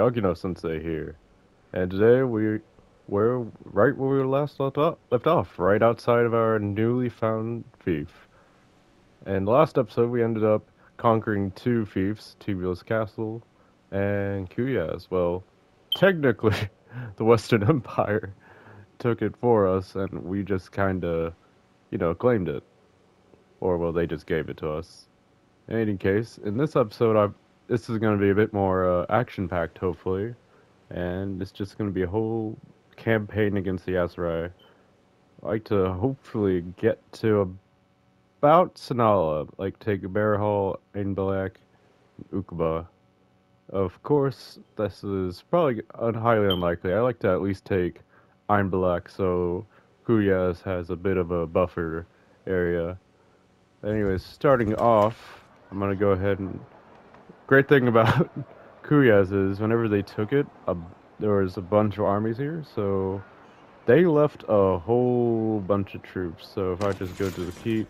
Yagi No Sensei here, and today we we're right where we last left off, left off, right outside of our newly found fief. And last episode we ended up conquering two fiefs, Tibulus Castle and Kuya as Well, technically, the Western Empire took it for us, and we just kind of, you know, claimed it. Or, well, they just gave it to us. In any case, in this episode, I've, this is going to be a bit more uh, action-packed, hopefully. And it's just going to be a whole campaign against the Aserai. I'd like to hopefully get to about Sanala, like take Barahal, Ain Baliq, and Uqba. Of course, this is probably un- highly unlikely. I like to at least take Ain Baliq so Quyaz has a bit of a buffer area. Anyways, starting off, I'm gonna go ahead and. Great thing about Quyaz is whenever they took it, a, there was a bunch of armies here, so they left a whole bunch of troops. So if I just go to the keep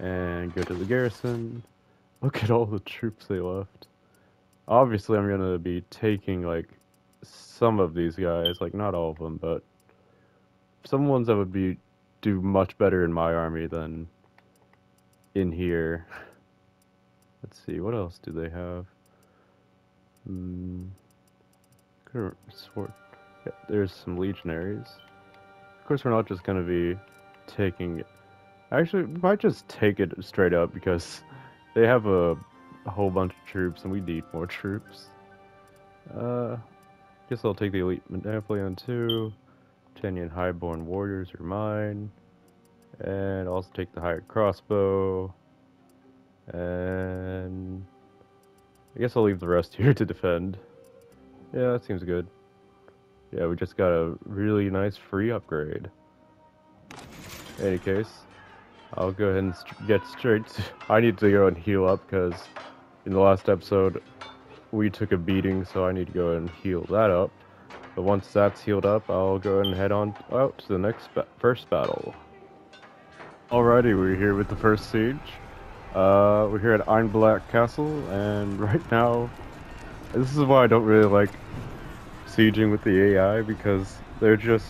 and go to the garrison, look at all the troops they left. Obviously, I'm gonna be taking like some of these guys, like not all of them, but some ones that would be do much better in my army than in here. Let's see, what else do they have? Hmm. Yeah, there's some legionaries. Of course, we're not just gonna be taking. Actually, we might just take it straight up because they have a, whole bunch of troops and we need more troops. Uh, guess I'll take the elite Napoleon too. Tanyan Highborn Warriors are mine. And also take the hired crossbow. And I guess I'll leave the rest here to defend. Yeah, that seems good. Yeah, we just got a really nice free upgrade. In any case, I'll go ahead and st- get straight. I need to go and heal up because in the last episode we took a beating, so I need to go and heal that up. But once that's healed up, I'll go ahead and head on out to the next ba- first battle. Alrighty, we're here with the first siege. Uh, we're here at Ain Baliq Castle, and right now, this is why I don't really like sieging with the AI because they're just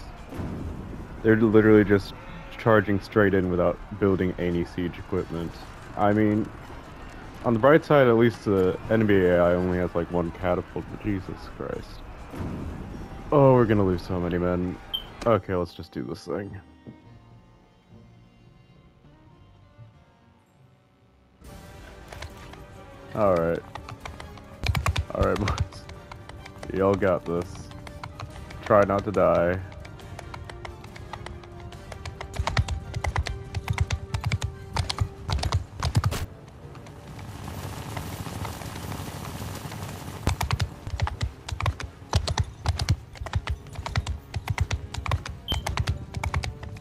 they're literally just charging straight in without building any siege equipment. I mean, on the bright side, at least the enemy AI only has like one catapult. But Jesus Christ! Oh, we're gonna lose so many men. Okay, let's just do this thing. Alright. Alright, boys. Y'all got this. Try not to die.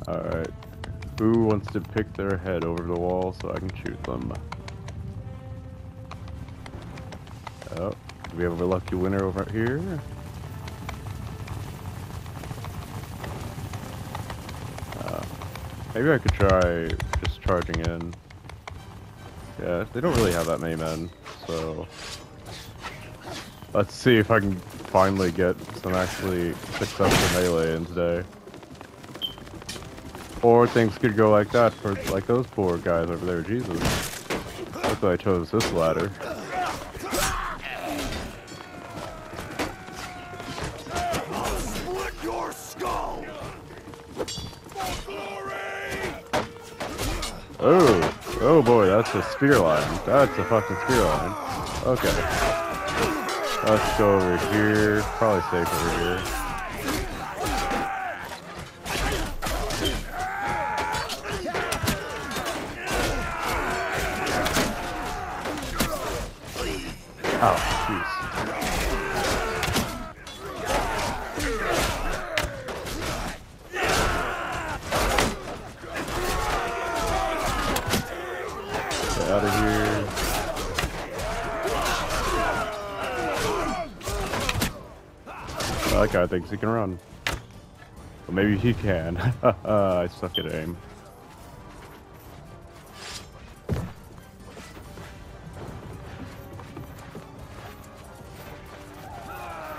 Alright. Who wants to pick their head over the wall so I can shoot them? Do we have a lucky winner over here? Uh, maybe I could try just charging in. Yeah, they don't really have that many men, so... Let's see if I can finally get some actually successful melee in today. Or things could go like that for like those poor guys over there. Jesus. That's why I chose this ladder. Oh, oh boy, that's a spear line. That's a fucking spear line. Okay. Let's go over here. Probably safe over here. Oh, jeez. Get out of here. That guy thinks he can run. Well, maybe he can. I suck at aim.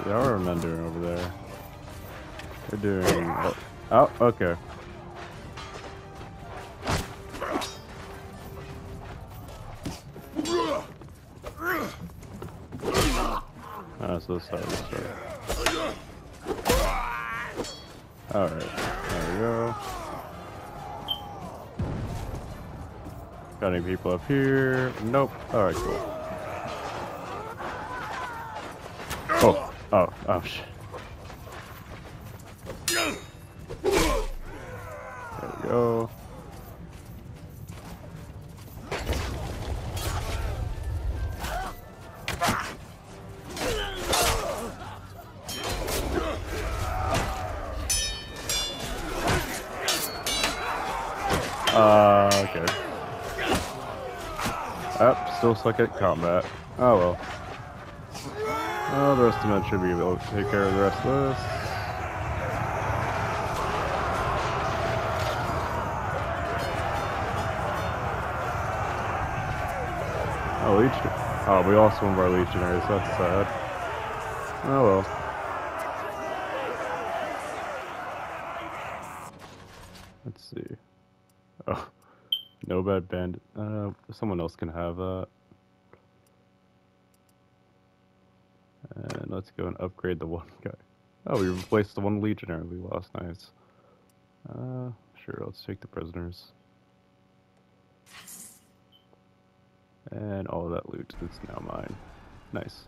The are doing over there? They're doing. Oh, oh okay. Here? Nope. Alright, cool. Oh, oh, oh shit. There we go. Still suck at combat. Oh well. Oh, the rest of the men should be able to take care of the rest of this. Oh, Legion. Oh, we lost one of our Legionaries. That's sad. Oh well. Let's see. Oh, no bad bandit. Uh, someone else can have that. And let's go and upgrade the one guy. Oh, we replaced the one legionary we lost. Nice. Uh, sure, let's take the prisoners. And all that loot is now mine. Nice.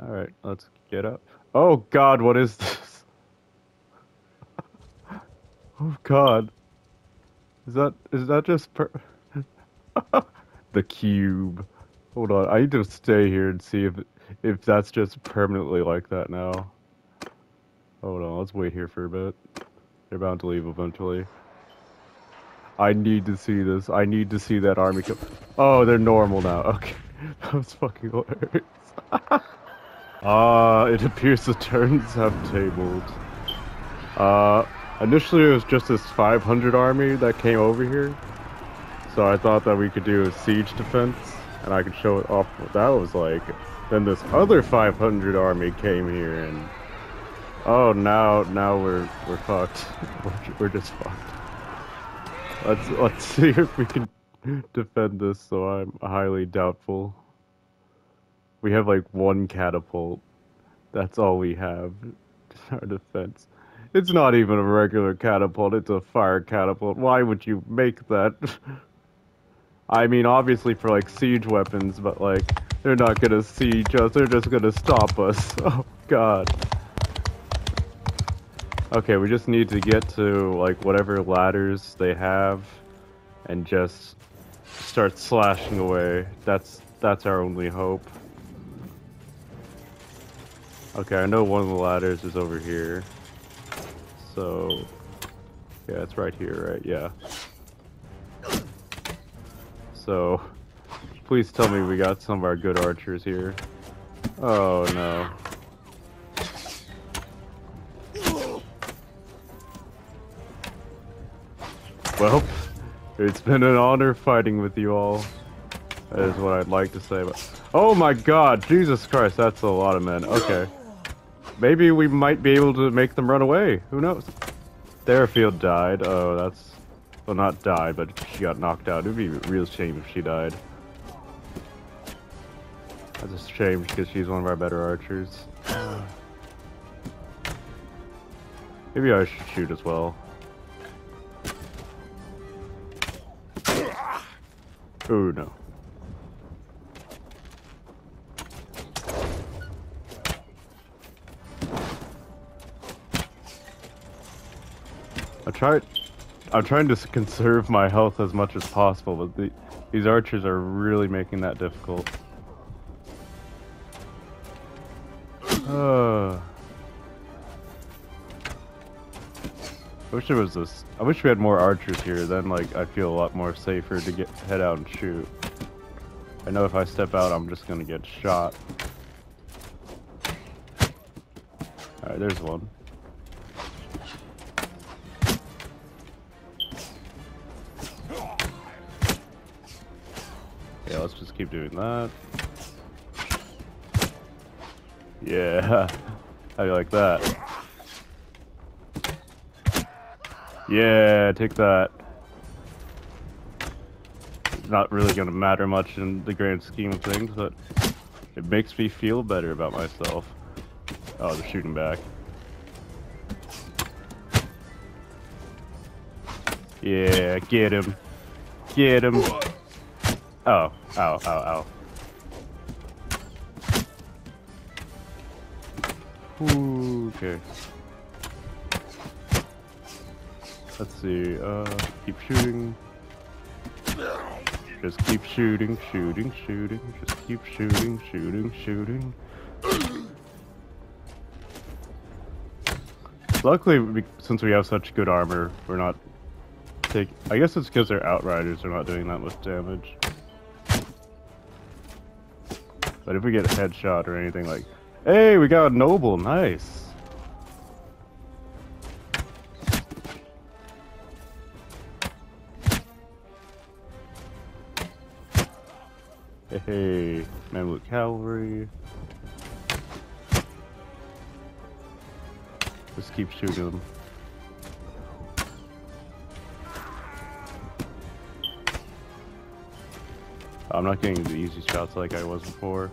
Alright, let's get up. Oh god, what is this? oh god. Is that, is that just per- The cube. Hold on, I need to stay here and see if if that's just permanently like that now. Hold on, let's wait here for a bit. They're bound to leave eventually. I need to see this. I need to see that army come. Oh, they're normal now. Okay. That was fucking hilarious. Ah, uh, it appears the turns have tabled. Uh, initially it was just this 500 army that came over here. So I thought that we could do a siege defense and I could show it off what that was like. Then this other 500 army came here, and oh, now now we're we're fucked. we're, we're just fucked. Let's let's see if we can defend this. So I'm highly doubtful. We have like one catapult. That's all we have. Our defense. It's not even a regular catapult. It's a fire catapult. Why would you make that? I mean, obviously for like siege weapons, but like they're not gonna siege us. They're just gonna stop us. Oh God. Okay, we just need to get to like whatever ladders they have, and just start slashing away. That's that's our only hope. Okay, I know one of the ladders is over here. So, yeah, it's right here, right? Yeah. So, please tell me we got some of our good archers here. Oh no. Well, it's been an honor fighting with you all. That is what I'd like to say. But oh my God, Jesus Christ, that's a lot of men. Okay, maybe we might be able to make them run away. Who knows? Therafield died. Oh, that's well, not died, but she got knocked out. It would be a real shame if she died. That's a shame because she's one of our better archers. Maybe I should shoot as well. Oh no. I tried I'm trying to conserve my health as much as possible, but the, these archers are really making that difficult. Uh, I wish there was this. I wish we had more archers here. Then, like, I feel a lot more safer to get head out and shoot. I know if I step out, I'm just gonna get shot. Alright, there's one. Keep doing that. Yeah. How do you like that? Yeah, take that. Not really gonna matter much in the grand scheme of things, but it makes me feel better about myself. Oh, they're shooting back. Yeah, get him. Get him. Oh, oh, oh, oh. Okay. Let's see, uh, keep shooting. Just keep shooting, shooting, shooting. Just keep shooting, shooting, shooting. Luckily, we, since we have such good armor, we're not take. I guess it's because they're outriders, they're not doing that much damage. But if we get a headshot or anything like, hey, we got a noble, nice. Hey, hey, Mamluk cavalry. Just keep shooting them. I'm not getting the easy shots like I was before.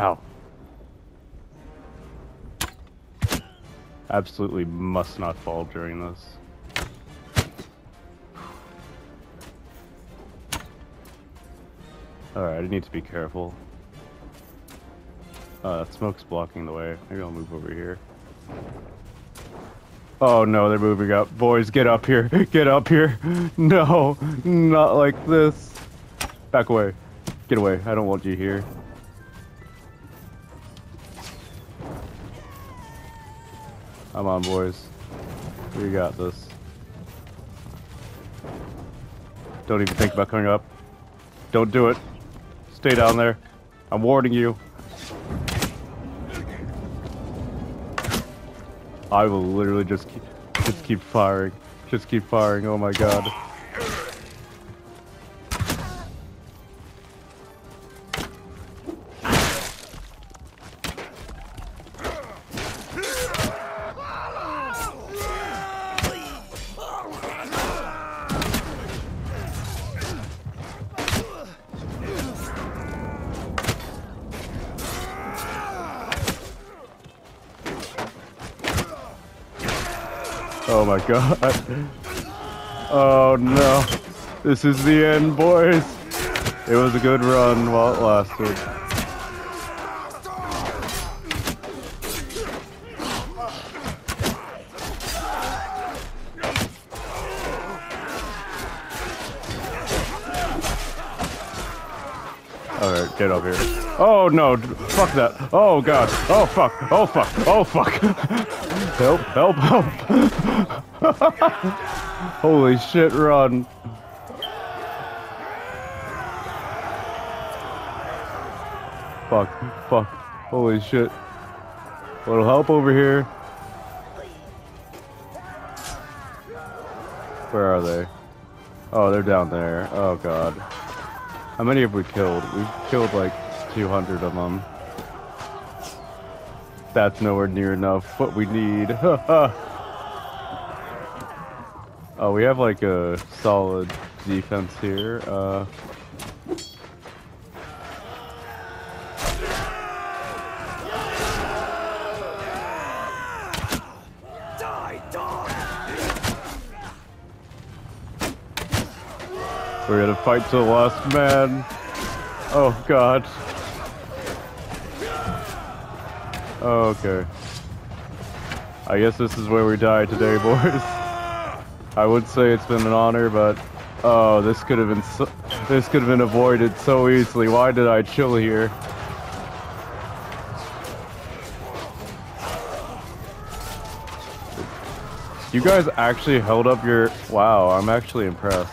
Ow. Absolutely must not fall during this. Alright, I need to be careful. Uh, smoke's blocking the way. Maybe I'll move over here. Oh no, they're moving up. Boys, get up here. Get up here. No, not like this. Back away. Get away. I don't want you here. Come on, boys. We got this. Don't even think about coming up. Don't do it. Stay down there. I'm warning you. I will literally just keep, just keep firing. Just keep firing. Oh my god. God. Oh no. This is the end, boys. It was a good run while it lasted. Alright, get up here. Oh no, fuck that. Oh god. Oh fuck. Oh fuck. Oh fuck. help, help, help. Holy shit, run. Fuck, fuck. Holy shit. Little help over here. Where are they? Oh, they're down there. Oh god. How many have we killed? We've killed like 200 of them. That's nowhere near enough. What we need. oh, we have like a solid defense here. Uh, we're gonna fight to the last man. Oh god. Okay. I guess this is where we die today, boys. I would say it's been an honor, but oh, this could have been so, this could have been avoided so easily. Why did I chill here? You guys actually held up your wow, I'm actually impressed.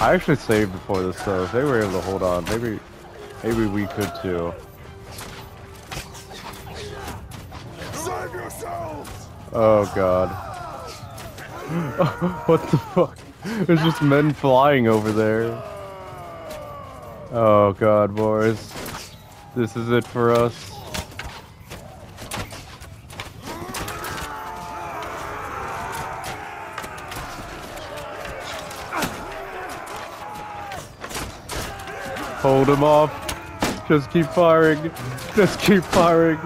I actually saved before this though. If they were able to hold on, maybe maybe we could too. Save yourselves! Oh god. what the fuck? There's just men flying over there. Oh god, boys. This is it for us. Hold him off. Just keep firing. Just keep firing.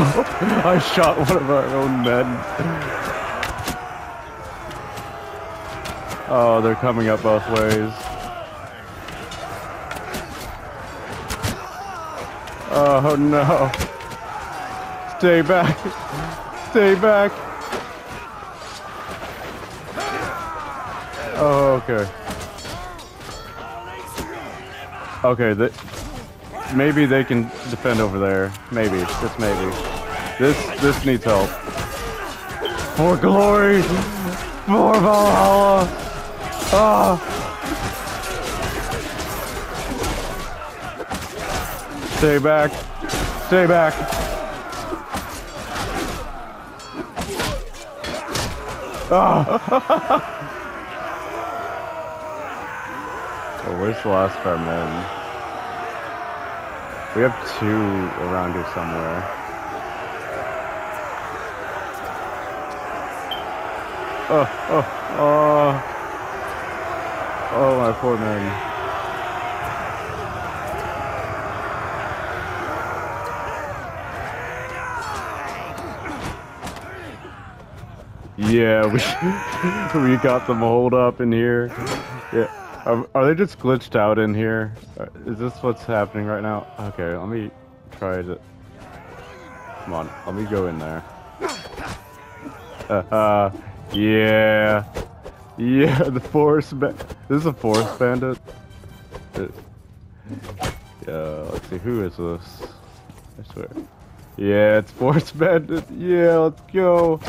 I shot one of our own men. Oh, they're coming up both ways. Oh no. Stay back. Stay back. Oh, okay. Okay, th maybe they can defend over there. Maybe, just maybe. This this needs help. For glory! For Valhalla! Ah! Stay back. Stay back. Ah! Oh, where's the last? We have two around here somewhere. Oh, oh, oh. Oh, my poor men. Yeah, we we got them holed up in here. Yeah. Are, are, they just glitched out in here? Uh, this what's happening right now? Okay, let me try to... Come on, let me go in there. Uh, uh yeah. Yeah, the forest ba This is a forest bandit? It, yeah, let's see, who is this? I swear. Yeah, it's forest bandit. Yeah, let's go.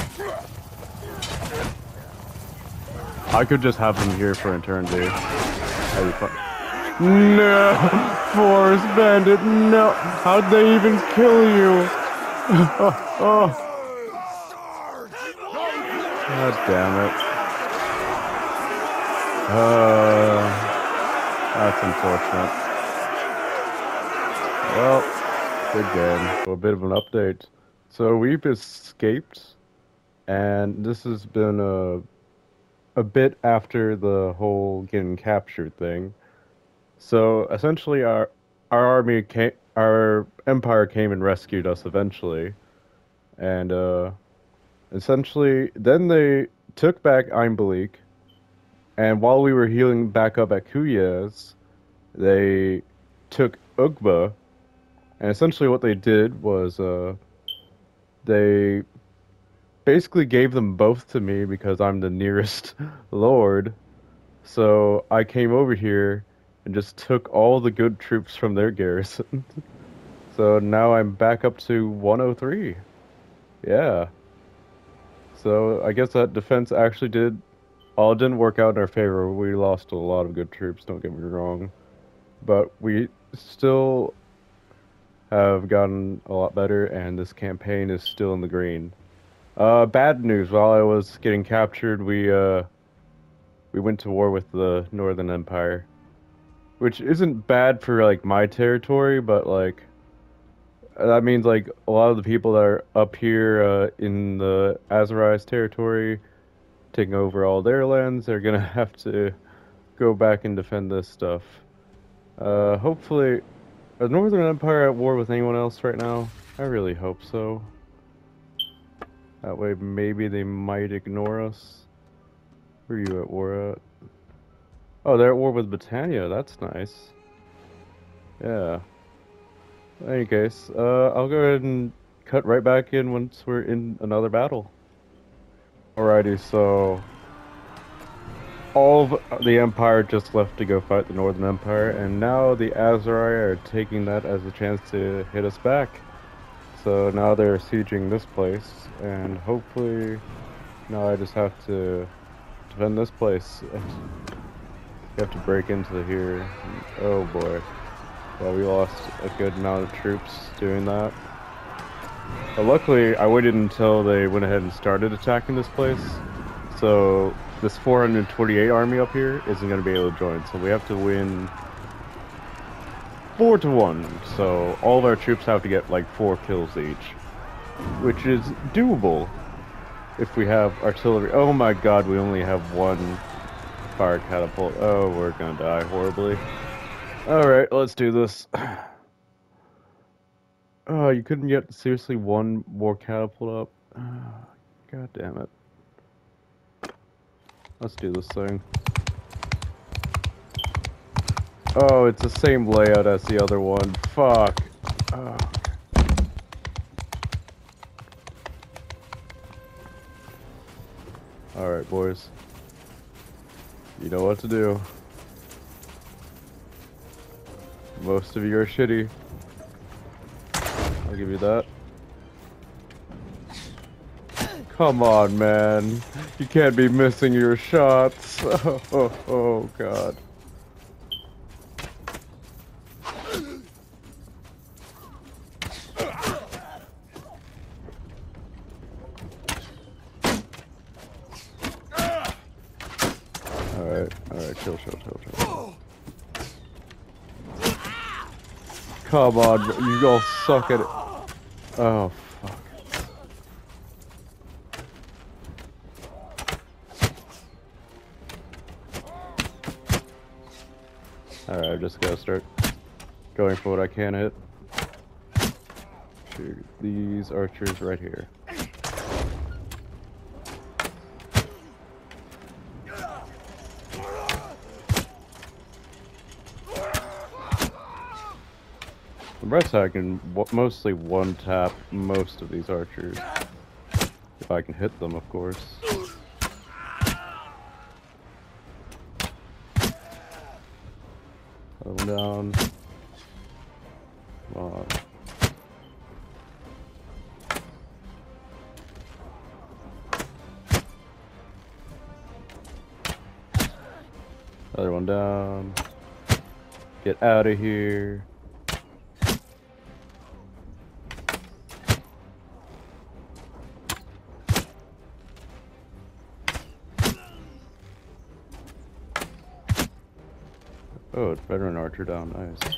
I could just have them here for eternity. No! Forest Bandit, no! How'd they even kill you? oh, oh. God damn it. Uh, that's unfortunate. Well, good game. A bit of an update. So we've escaped, and this has been a a bit after the whole getting captured thing. So essentially, our our army came, our empire came and rescued us eventually, and uh, essentially, then they took back Ain Baliq, and while we were healing back up at Quyaz, they took Uqba, and essentially what they did was uh, they basically gave them both to me because I'm the nearest lord. So I came over here and just took all the good troops from their garrison. so now I'm back up to 103. Yeah. So I guess that defense actually did all didn't work out in our favor. We lost a lot of good troops, don't get me wrong. But we still have gotten a lot better and this campaign is still in the green. Uh, bad news. While I was getting captured, we uh, we went to war with the Northern Empire, which isn't bad for like my territory, but like that means like a lot of the people that are up here uh, in the Aserai territory, taking over all their lands, they're gonna have to go back and defend this stuff. Uh, hopefully, is Northern Empire at war with anyone else right now? I really hope so. That way maybe they might ignore us. Where are you at war at? Oh, they're at war with Battania. That's nice. Yeah. In any case, uh, I'll go ahead and cut right back in once we're in another battle. Alrighty, so... All of the Empire just left to go fight the Northern Empire, and now the Aserai are taking that as a chance to hit us back. So now they're sieging this place, and hopefully now I just have to defend this place. You have to break into here. Oh boy. Well, we lost a good amount of troops doing that. But luckily, I waited until they went ahead and started attacking this place. So this 428 army up here isn't going to be able to join, so we have to win four to one. So all of our troops have to get like four kills each, which is doable if we have artillery. Oh my god, we only have one fire catapult. Oh, we're gonna die horribly. Alright, let's do this. Oh, you couldn't get seriously one more catapult up? God damn it. Let's do this thing. Oh, it's the same layout as the other one. Fuck. Oh. Alright, boys. You know what to do. Most of you are shitty. I'll give you that. Come on, man. You can't be missing your shots. Oh, oh, oh god. Alright, alright, chill, chill, chill, chill. Come on, you all suck at it. Oh, fuck. Alright, I'm just gotta start going for what I can hit. Shoot these archers right here. Rest I can mostly one tap most of these archers. If I can hit them, of course. Down. Come on. Other one down. Get out of here. Oh, it's veteran archer down. Nice.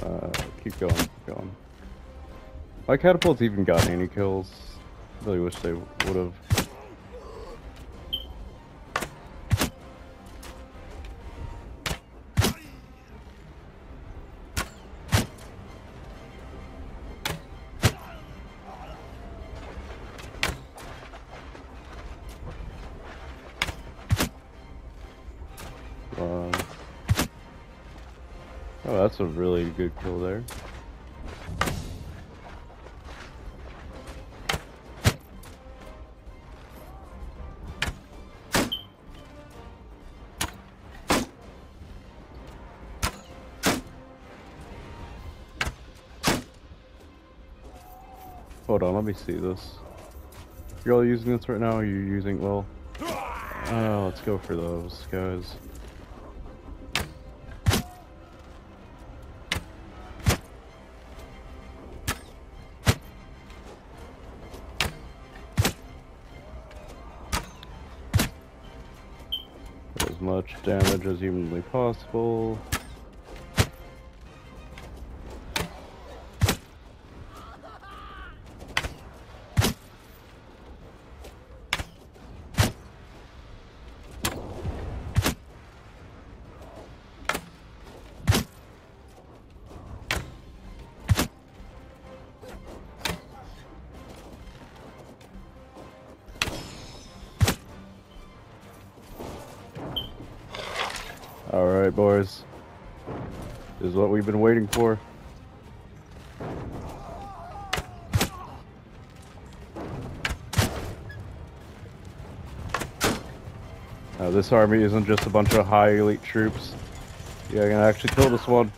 Uh, keep going, keep going. My catapults even got any kills. Really wish they would have. Um, oh, that's a really good kill there. Me see this. You're all using this right now, you're using, well... Oh, let's go for those, guys. As much damage as humanly possible. Been waiting for. Now, this army isn't just a bunch of high elite troops. Yeah, I can actually kill this one.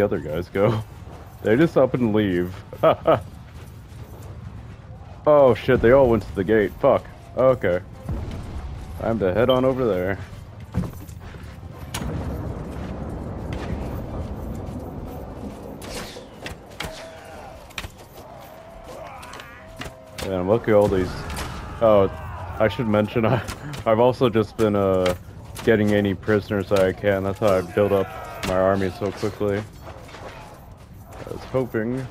The other guys go? They just up and leave. oh shit, they all went to the gate. Fuck. Okay. Time to head on over there. Man, look at all these. Oh, I should mention I, I've also just been uh getting any prisoners I can. That's how I build up my army so quickly. Hoping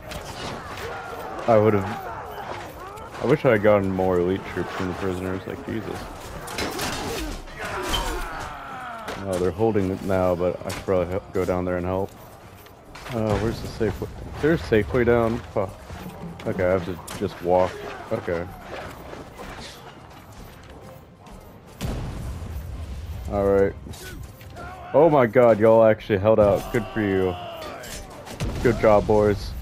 I would have. I wish I had gotten more elite troops from the prisoners. Like Jesus. Oh, they're holding it now, but I should probably go down there and help. Oh, where's the safe way? There's a safe way down. Fuck. Okay, I have to just walk. Okay. Alright. Oh my god, y'all actually held out. Good for you. Good job, boys.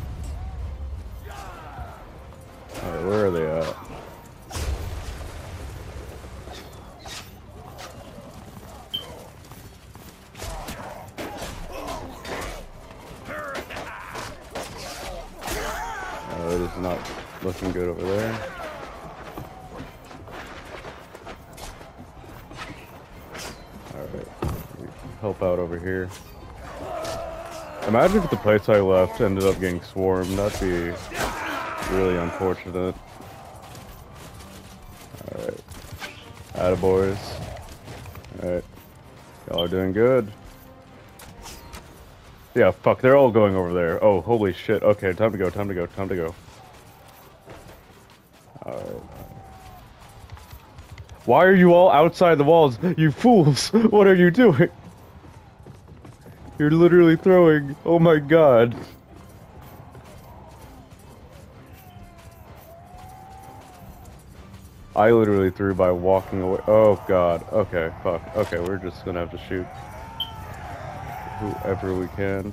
Imagine if the place I left ended up getting swarmed. That'd be really unfortunate. Alright. Attaboys. Alright. Y'all are doing good. Yeah, fuck, they're all going over there. Oh, holy shit. Okay, time to go, time to go, time to go. Alright. Why are you all outside the walls? You fools! What are you doing? You're literally throwing. Oh my god. I literally threw by walking away. Oh god. Okay, fuck. Okay, we're just gonna have to shoot whoever we can.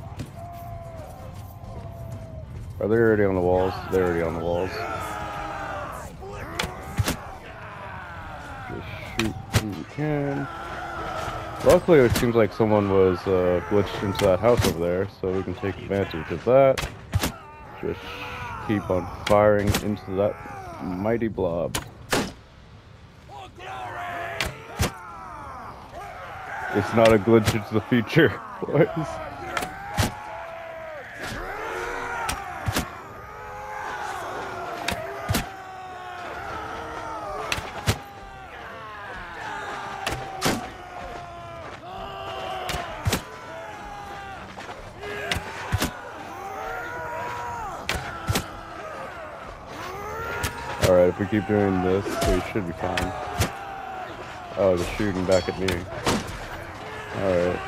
Are they already on the walls? They're already on the walls. Just shoot who we can. Luckily, it seems like someone was uh, glitched into that house over there, so we can take advantage of that. Just keep on firing into that mighty blob. It's not a glitch into the future, boys. Keep doing this, we should be fine. Oh, they're shooting back at me. Alright.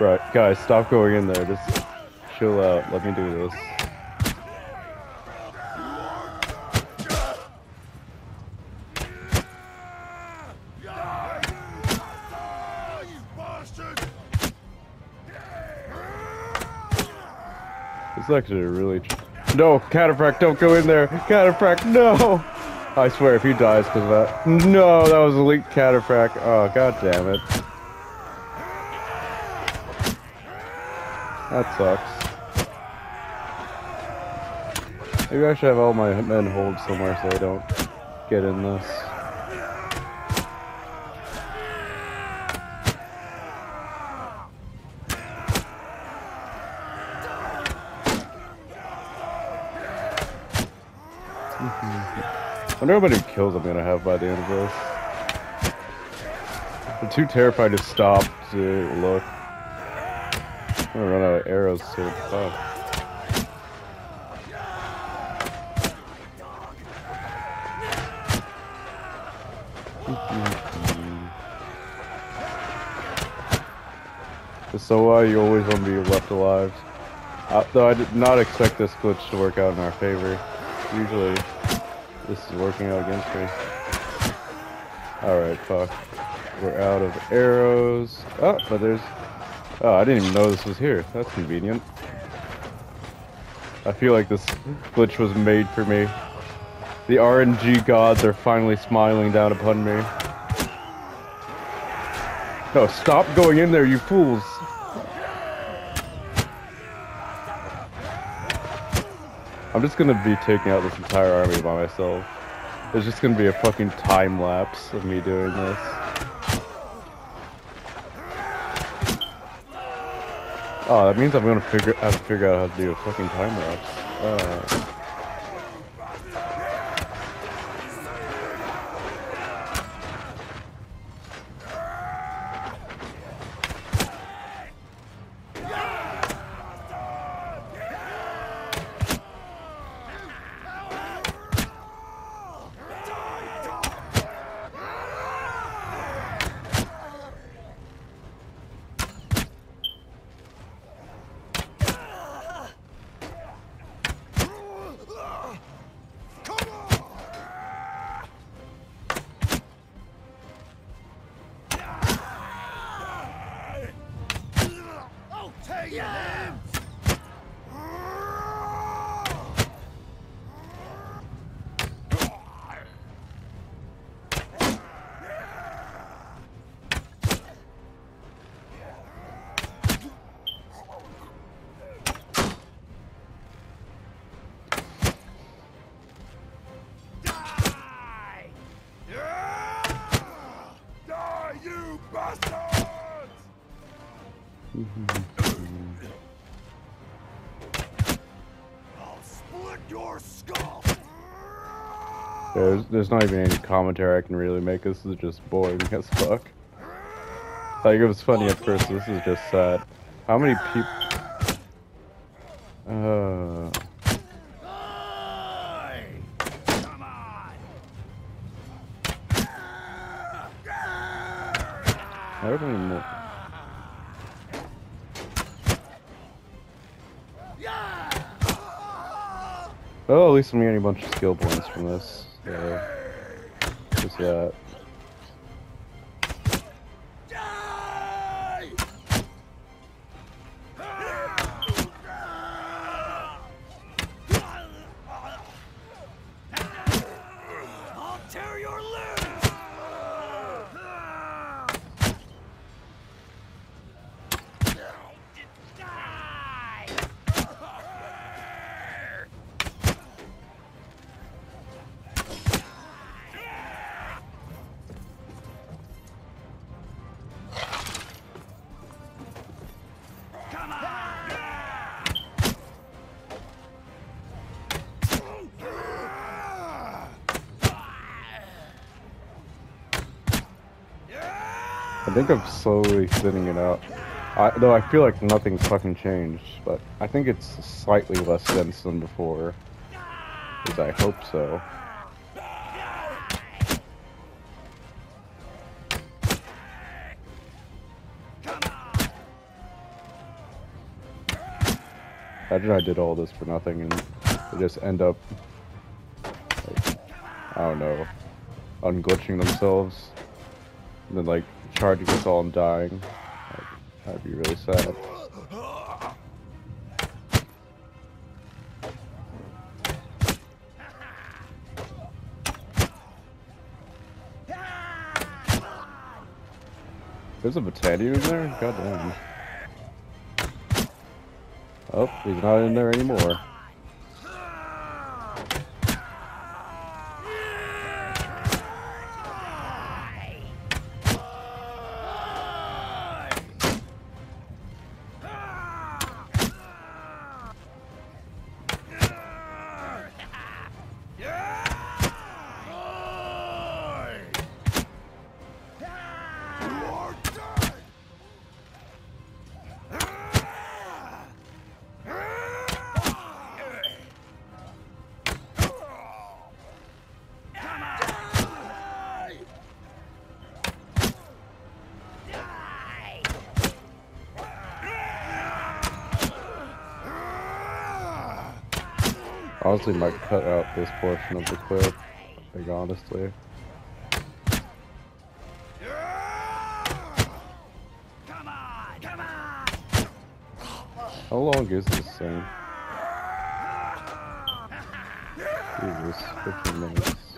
Right, guys, stop going in there. Just chill out. Let me do this. It's actually a really. No, Cataphract, don't go in there. Cataphract, no. I swear, if he dies because of that. No, that was elite Cataphract. Oh, god damn it. That sucks. Maybe I should have all my men hold somewhere so they don't get in this. Wonder how many kills I'm gonna have by the end of this. I'm too terrified to stop to look. I'm gonna run out of arrows soon. Fuck. So why you always want to be left alive. Uh, though I did not expect this glitch to work out in our favor. Usually this is working out against me. Alright, fuck. We're out of arrows. Oh, but there's... Oh, I didn't even know this was here. That's convenient. I feel like this glitch was made for me. The RNG gods are finally smiling down upon me. No, stop going in there, you fools! I'm just gonna be taking out this entire army by myself. It's just gonna be a fucking time lapse of me doing this. Oh, that means I'm gonna figure have to figure out how to do a fucking time lapse. Uh, there's, there's not even any commentary I can really make. This is just boring as fuck. Like, it was funny at first, this is just sad. How many people... Uh... On! How many more? Oh, at least I'm getting a bunch of skill points from this. So, just. I think I'm slowly thinning it out. I, though I feel like nothing's fucking changed, but I think it's slightly less dense than before. Because I hope so. Imagine I did all this for nothing and they just end up, like, I don't know, unglitching themselves. And then, like, charging us all and dying. That'd be really sad. There's a battalion in there? God damn. Oh, he's not in there anymore. Honestly, might cut out this portion of the clip. Like, honestly. How long is this thing? Jesus, 15 minutes.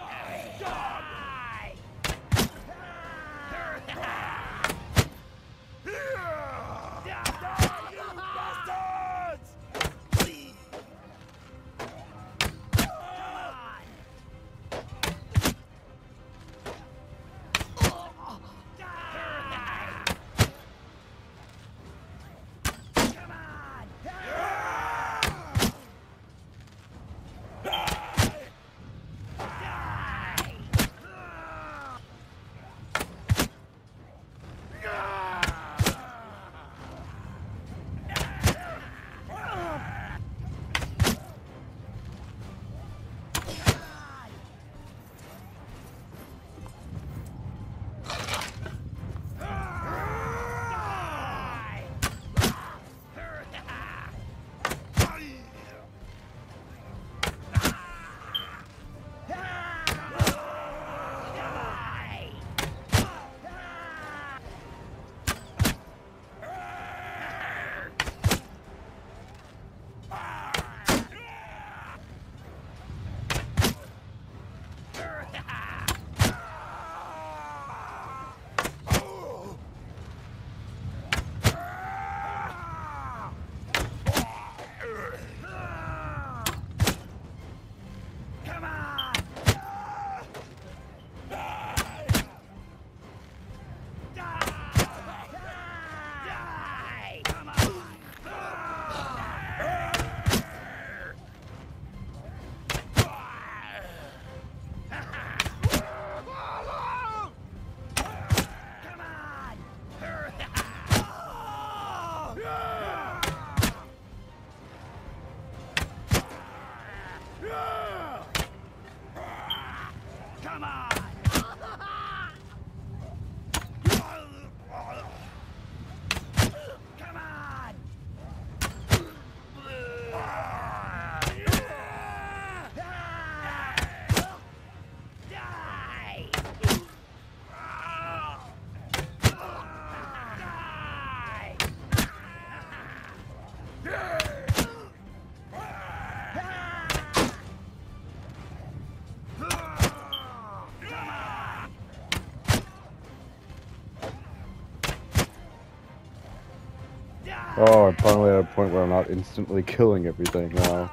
Oh, I'm finally at a point where I'm not instantly killing everything now.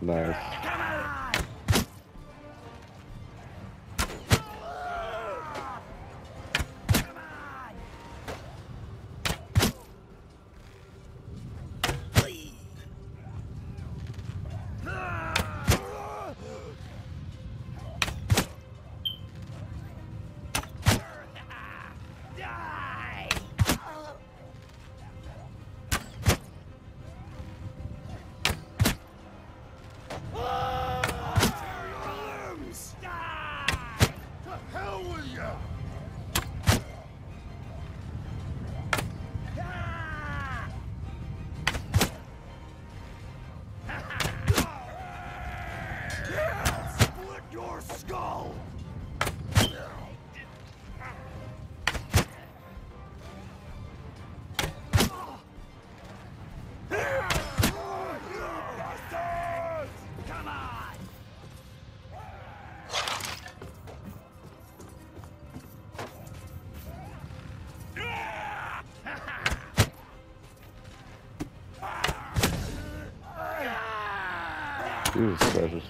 Nice.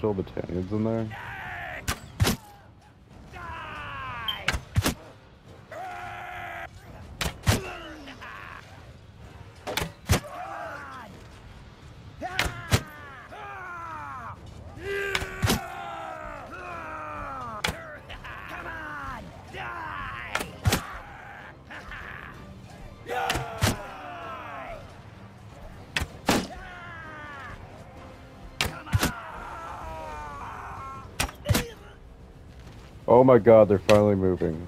Still battalions in there? Oh my god, they're finally moving.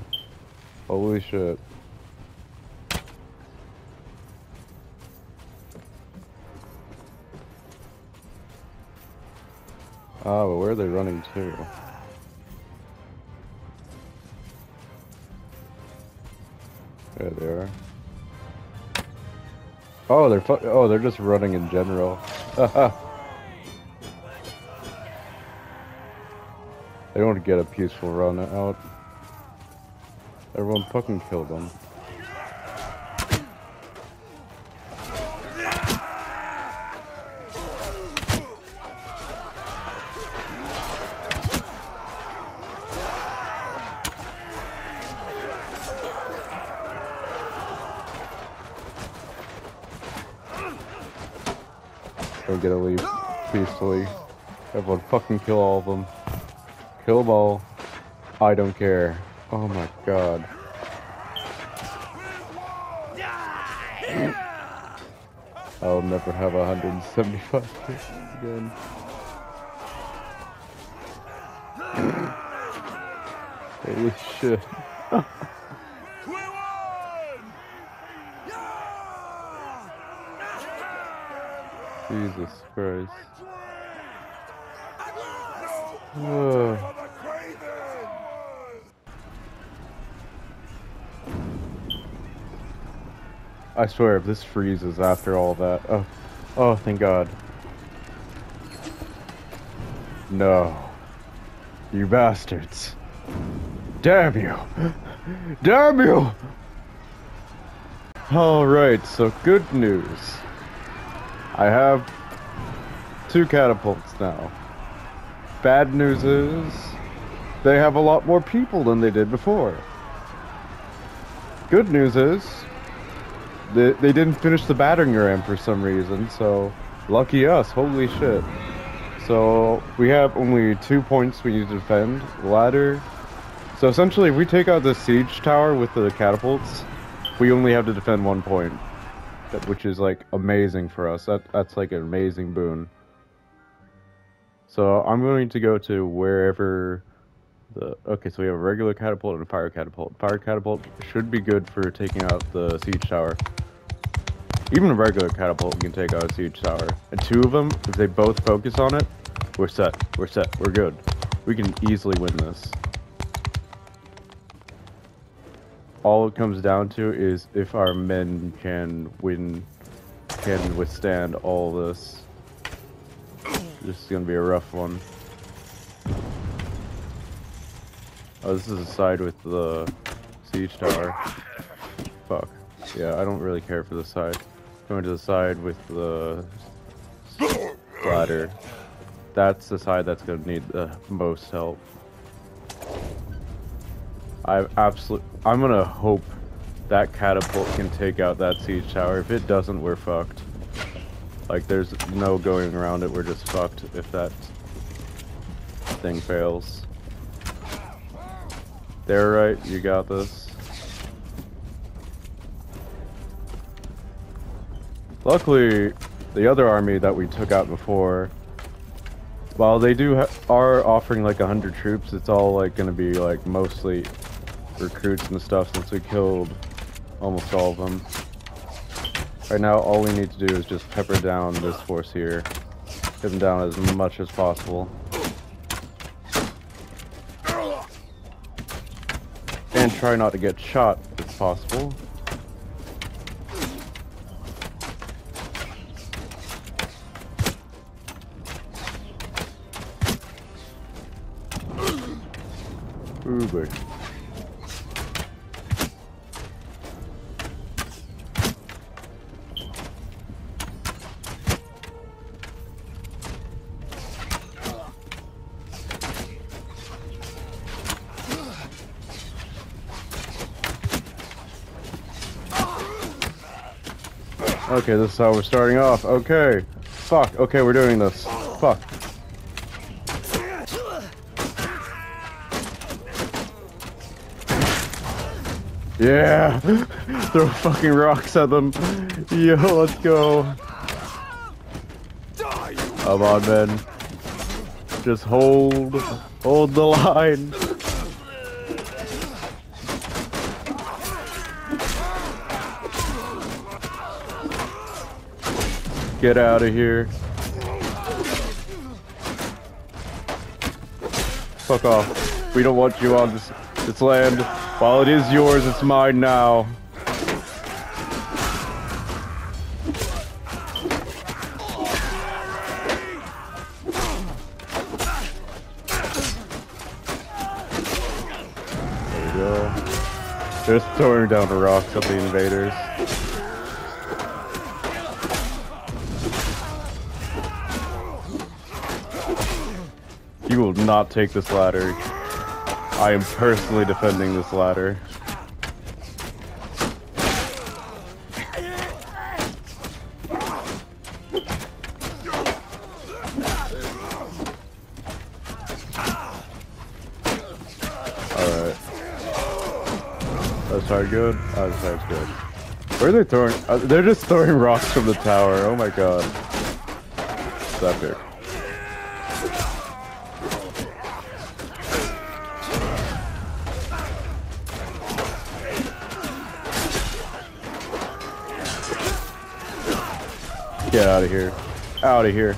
Holy shit. Ah, but where are they running to? There they are. Oh, they're oh, they're just running in general. They don't get a peaceful run out. Everyone fucking killed them. Don't get to leave peacefully. Everyone fucking kill all of them. Kill them all. I don't care. Oh my god. I'll never have 175 kills again. Holy shit. Jesus Christ. I swear, if this freezes after all that. Oh, oh, thank God. No. You bastards. Damn you. Damn you! Alright, so good news. I have two catapults now. Bad news is they have a lot more people than they did before. Good news is they, they didn't finish the battering ram for some reason, so lucky us, holy shit. So we have only two points we need to defend. Ladder. So essentially, if we take out the siege tower with the catapults, we only have to defend one point, which is like amazing for us. That that's like an amazing boon. So I'm going to go to wherever the okay. So we have a regular catapult and a fire catapult. Fire catapult should be good for taking out the siege tower. Even a regular catapult can take out a siege tower. And two of them, if they both focus on it, we're set. We're set. We're good. We can easily win this. All it comes down to is if our men can win, can withstand all this. This is gonna be a rough one. Oh, this is a side with the siege tower. Fuck. Yeah, I don't really care for the side. going to the side with the ladder. That's the side that's to need the most help. I absolutely. I'm gonna hope that catapult can take out that siege tower. If it doesn't, we're fucked. Like, there's no going around it. We're just fucked if that thing fails. They're right. You got this. Luckily, the other army that we took out before, while they do are offering like a 100 troops, it's all like gonna be like mostly recruits and stuff since we killed almost all of them. Right now, all we need to do is just pepper down this force here. Get them down as much as possible. And try not to get shot if possible. Ooh, Okay, this is how we're starting off. Okay. Fuck. Okay, we're doing this. Fuck. Yeah! Throw fucking rocks at them. Yo, let's go. Come on, men. Just hold. Hold the line. Get out of here. Fuck off. We don't want you on this this land. While it is yours, it's mine now. There we go. They're just throwing down the rocks at the invaders. Not take this ladder. I am personally defending this ladder. Alright. That's hard good? Oh, that's hard good. Where are they throwing? Uh, they're just throwing rocks from the tower. Oh my god. It's epic. Out of here. Out of here.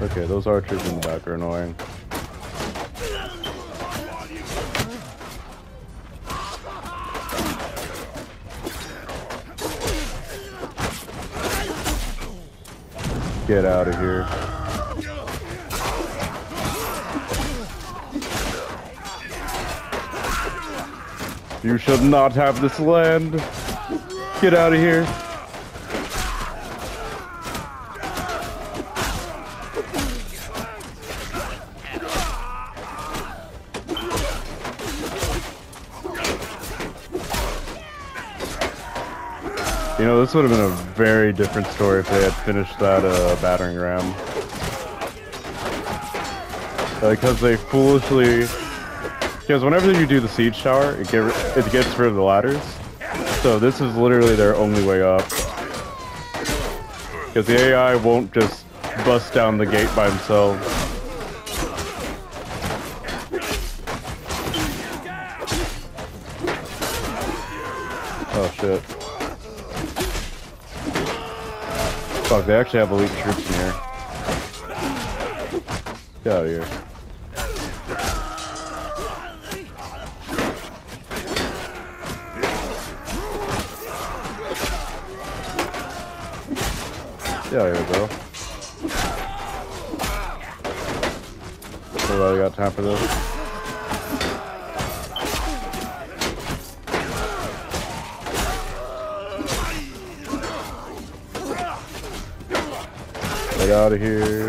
Okay, those archers in the back are annoying. Get out of here. You should not have this land. Get out of here. You know, this would have been a very different story if they had finished that uh, battering ram. Because they foolishly... Because whenever you do the siege tower, it, get, it gets rid of the ladders. So this is literally their only way up. Because the AI won't just bust down the gate by themselves. Fuck, they actually have elite troops in here. Get out of here. Get out of here, bro. Nobody got time for this. Get out of here.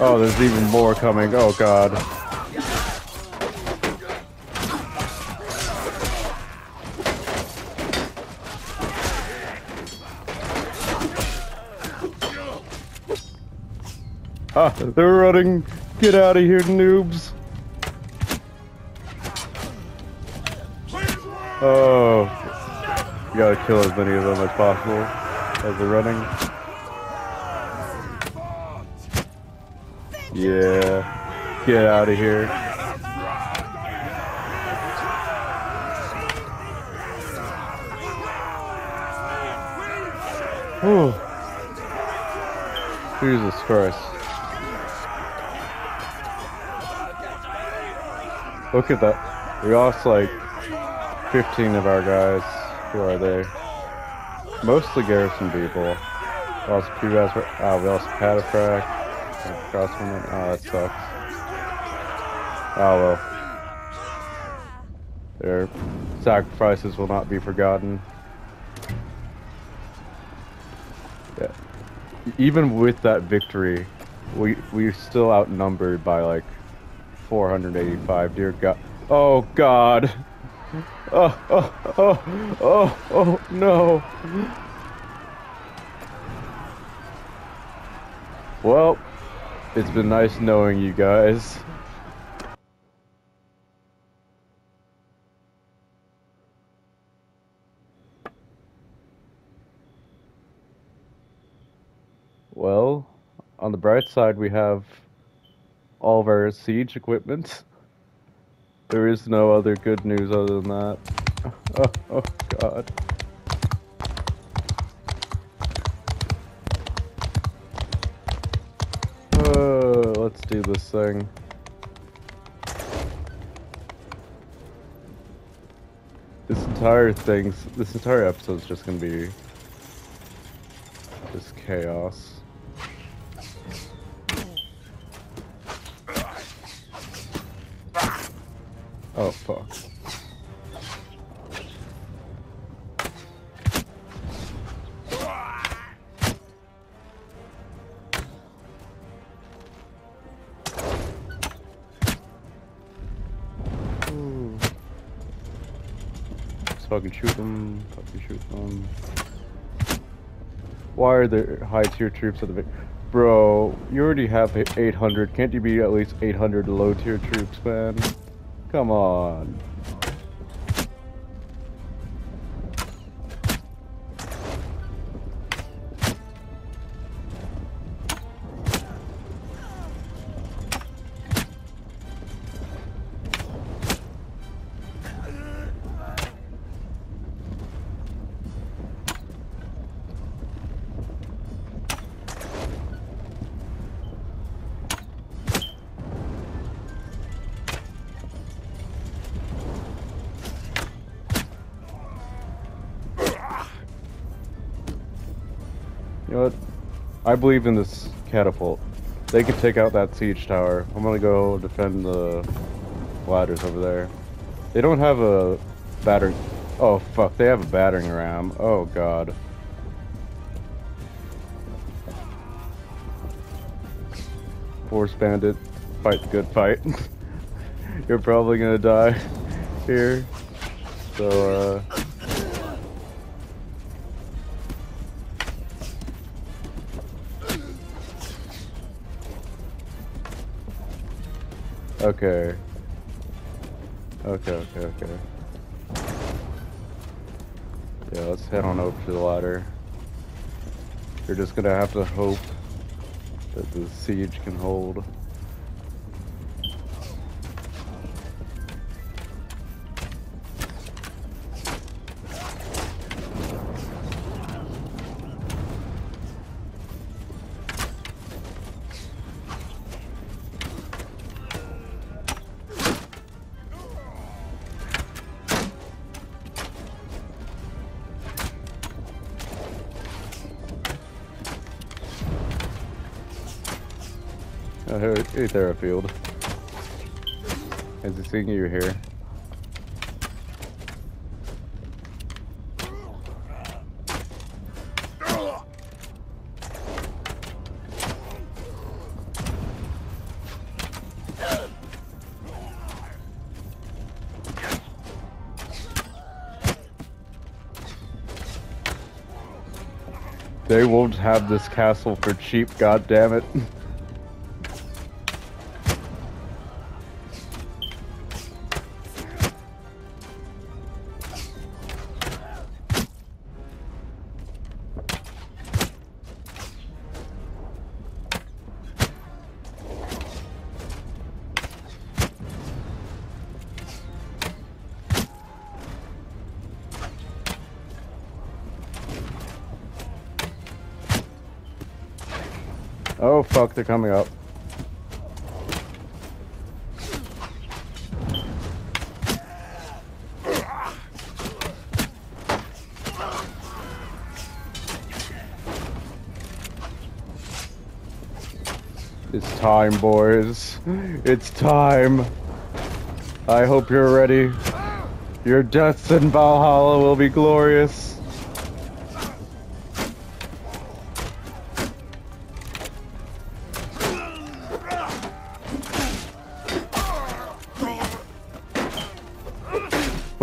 Oh, there's even more coming. Oh, God. Ah, they're running. Get out of here, noobs. You gotta kill as many of them as possible as they're running. Yeah. Get out of here. Whew. Jesus Christ. Look at that. We lost like 15 of our guys. Who are they? Mostly garrison people. We lost two guys. For, uh, we lost Cataphract. Crossman. Oh, that sucks. Oh well. Their sacrifices will not be forgotten. Yeah. Even with that victory, we we're still outnumbered by like 485. Dear God. Oh God. Oh, oh, oh, oh, oh, no. Well, it's been nice knowing you guys. Well, on the bright side, we have all of our siege equipment. There is no other good news other than that. Oh, oh god. Uh, let's do this thing. This entire thing's this entire episode's just gonna be just chaos. Oh fuck. Let's fucking shoot them. Fucking shoot them. Why are there high tier troops at the Bro, you already have 800. Can't you be at least 800 low tier troops, man? Come on. You know what? I believe in this catapult. They can take out that siege tower. I'm gonna go defend the ladders over there. They don't have a battering. Oh fuck! They have a battering ram. Oh god. Force bandit, fight the good fight. You're probably gonna die here. So uh. Okay. Okay, okay, okay. Yeah, let's head on over to the ladder. You're just gonna have to hope that the siege can hold. You here? They won't have this castle for cheap, God damn it! fuck, they're coming up. It's time, boys. It's time. I hope you're ready. Your deaths in Valhalla will be glorious.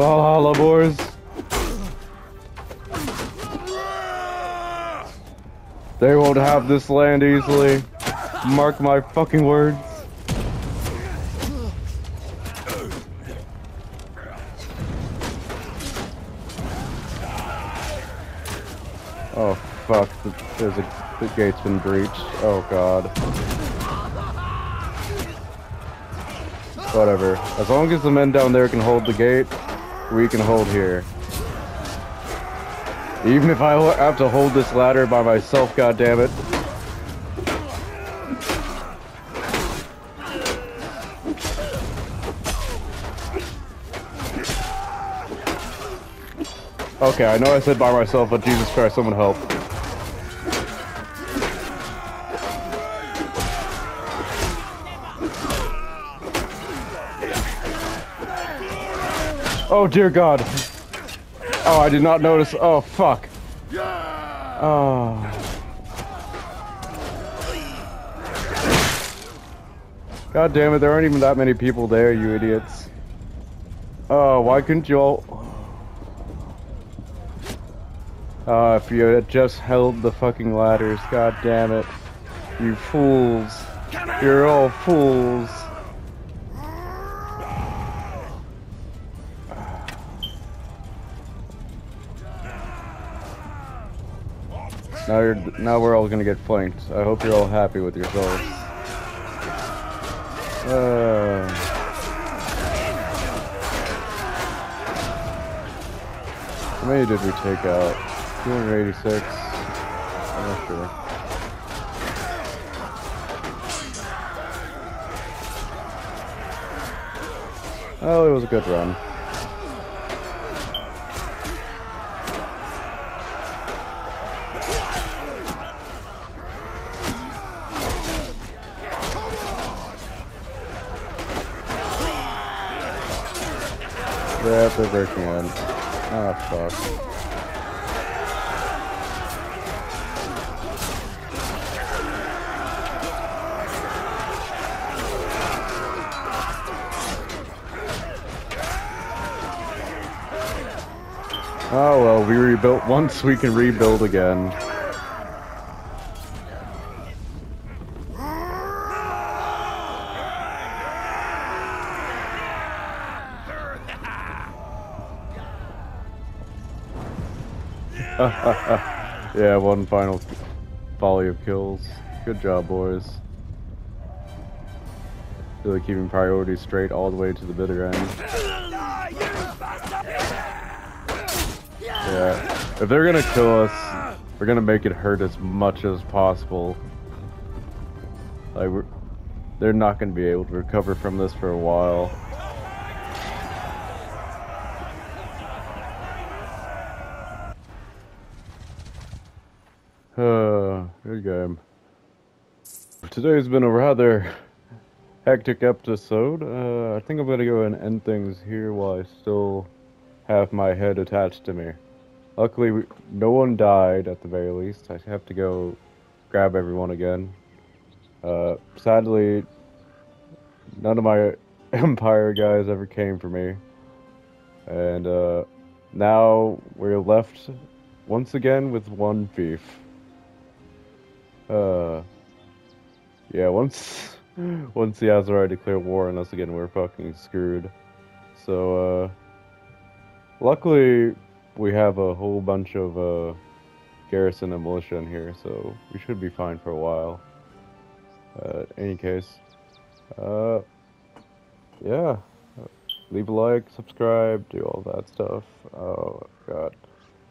Valhalla, boys. They won't have this land easily. Mark my fucking words. Oh fuck, the, there's a, the gate's been breached. Oh god. Whatever. As long as the men down there can hold the gate, we can hold here. Even if I have to hold this ladder by myself, God damn it. Okay, I know I said by myself, but Jesus Christ, someone help. Oh dear God. Oh, I did not notice. Oh fuck. Oh. God damn it, there aren't even that many people there, you idiots. Oh, why couldn't you all... Ah, if you had just held the fucking ladders, god damn it. You fools. You're all fools. Now you're now we're all gonna get flanked. I hope you're all happy with yourselves. Uh, how many did we take out? 286. I'm not sure. Oh, it was a good run. Yeah, they're breaking in. Ah, fuck. Oh well, we rebuilt once, we can rebuild again. yeah, one final volley of kills. Good job, boys. Really keeping priorities straight all the way to the bitter end. Yeah. If they're gonna kill us, we're gonna make it hurt as much as possible. Like, we're, they're not gonna be able to recover from this for a while. Uh, good game. Today's been a rather hectic episode. Uh, I think I'm gonna go and end things here while I still have my head attached to me. Luckily, we, no one died at the very least. I have to go grab everyone again. Uh, sadly, none of my Empire guys ever came for me. And uh, now we're left once again with one thief. Uh, yeah, once once the Aserai declare war on us again, we're fucking screwed. So, uh, luckily we have a whole bunch of uh, garrison and militia in here, so we should be fine for a while. Uh, any case, uh, yeah, leave a like, subscribe, do all that stuff. Oh god,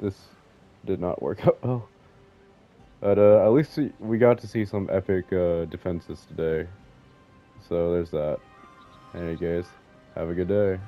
this did not work out well. But uh, at least we- got to see some epic uh, defenses today. So there's that. In any case, have a good day.